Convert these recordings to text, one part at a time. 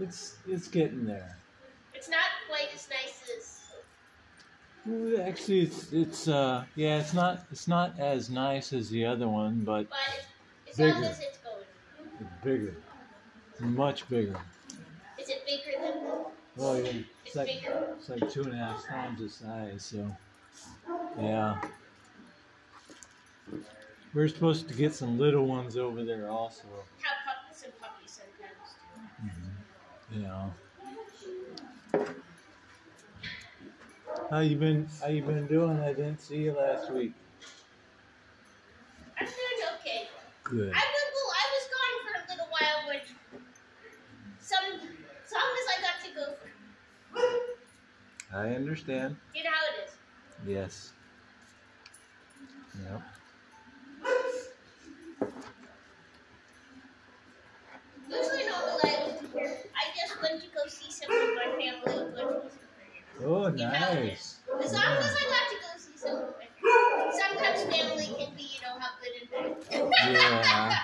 It's it's getting there. It's not quite as nice as. Well, Actually, it's it's uh yeah, it's not it's not as nice as the other one, but But Bigger. as it's going. it's bigger, it's much bigger. Is it bigger than the. Oh yeah, It's it's like bigger. it's like two and a half times the size. So yeah, we're supposed to get some little ones over there also. How do. Yeah. How you been? How you been doing? I didn't see you last week. I'm doing okay. Good. I will go. I was gone for a little while, but some, as long as I got to go, for, I understand. you know how it is. Yes. Yep. Usually, not while I was here, I just went to go see some of my family, which was Oh, You know nice. As long as I got to go see some of Sometimes family can be, you know, how good and bad. Yeah.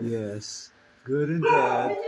Yes. Good and bad.